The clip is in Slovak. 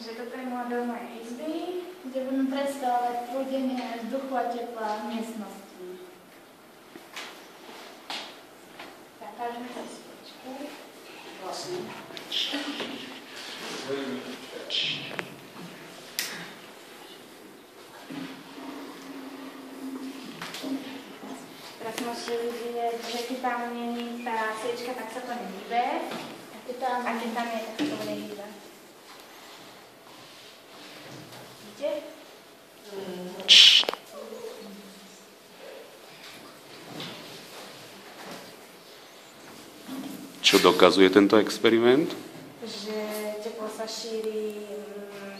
že toto je model mojej izby, kde budem predstavovať prúdenie vzduchu a tepla v miestnosti. Zakážeme si sviečku. Vlastne. Teraz musíte vidieť, že keď tam není tá sviečka, tak sa to nehybe. A keď tam, a keď tam je, tak sa to bude Čo dokazuje tento experiment? Že teplo sa šíri mm,